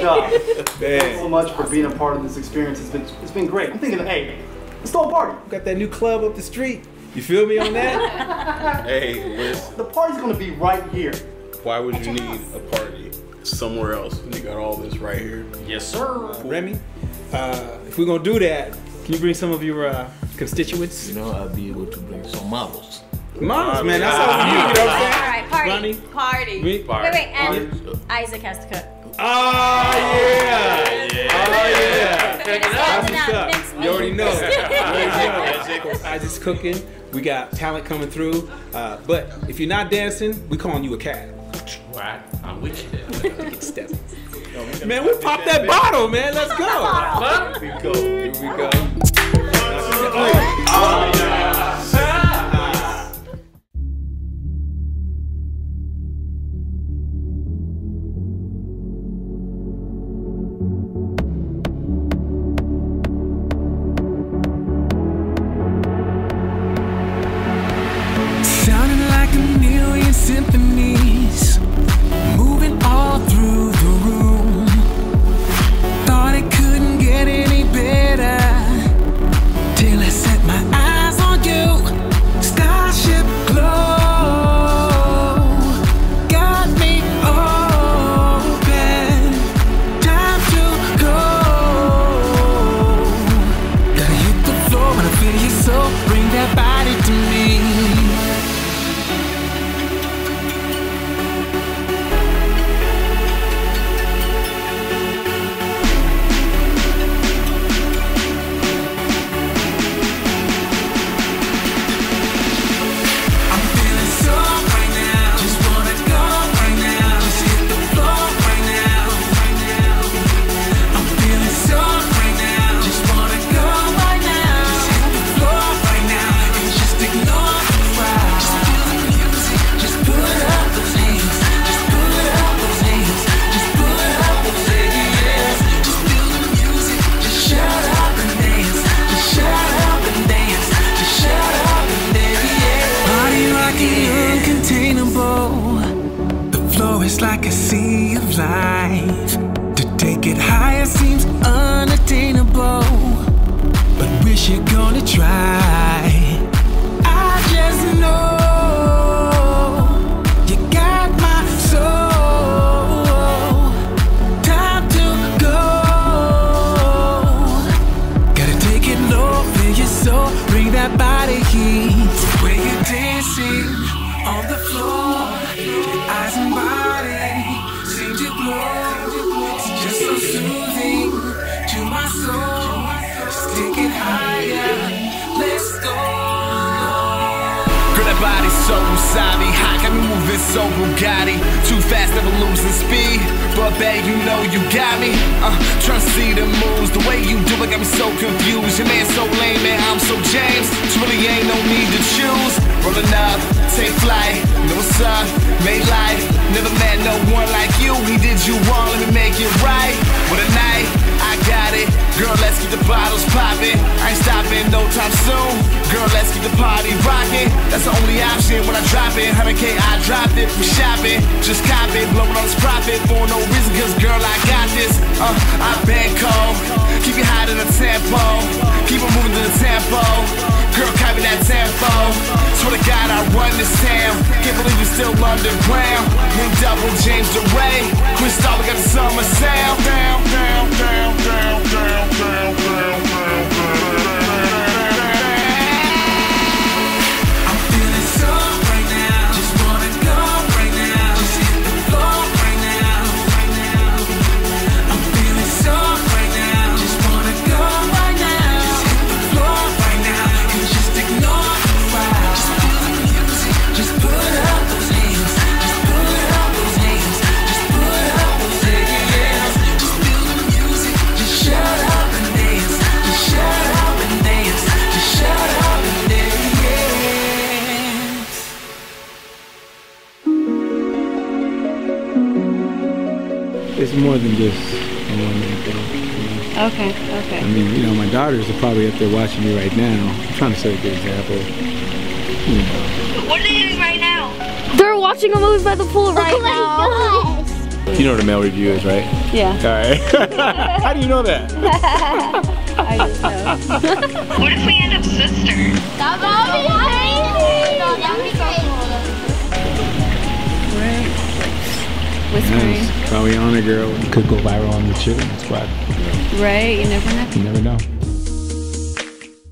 job. Thanks so much for being a part of this experience. It's been it's been great. I'm thinking, hey, let's throw a party. Got that new club up the street. You feel me on that? hey, Liz, The party's gonna be right here. why would you need a party somewhere else when you got all this right here? Yes, sir. Remy, uh, if we're gonna do that, can you bring some of your uh, constituents? You know, I'll be able to bring some models. Moms, man, that's ah. all we need. You know what I'm saying? right, party. Ronnie? Party. Me? Wait, wait, and Isaac has to cook. Oh yeah! Oh yeah! And it's all That's about up. You already know. meat. You already. Isaac's cooking. We got talent coming through. Uh, but if you're not dancing, we calling you a cat. Right. I'm with you there. Get stepped. Man, we pop that bottle, man. Let's go. Here we go. Here we go. The flow is like a sea of life. To take it higher seems unattainable. But wish you're gonna try. On the floor, eyes and body seem to glow. So wasabi hot, got me moving so Bugatti. Too fast, never losing speed. But babe, you know you got me. Uh, to see the moves, the way you do it got me so confused. Your man so lame, man, I'm so James. So really ain't no need to choose. Rolling up, take flight, know what's up, made life. Never met no one like you. He did you wrong, let me make it right. What a night, I got it. Girl, let's keep the bottles popping. I ain't stopping no time soon. Girl, let's keep the party rocking. That's the only option when I drop it. 100k, I dropped it for shopping. Just cop it, blowing all this profit for no reason. Cause girl, I got this. Uh, I've been cold. Keep it high to the tempo. Keep it moving to the tempo. Girl, copy that tempo. Swear to God, I run this town. Can't believe you're still underground. When double James Doré. Chris Star, we got the summer sound. Down, down, down, down, down, down, down, It's more than just a one-man thing. you know? Okay, I mean, you know, my daughters are probably up there watching me right now. I'm trying to set a good example. You know. What are they doing right now? They're watching a movie by the pool right oh my now. gosh. You know what a male review is, right? Yeah. All right. How do you know that? I just know. What if we end up sisters? That would be crazy. No, that would be crazy. Whispering. Probably on a girl. It Could go viral on the children's spot. Right? You never know. You never know.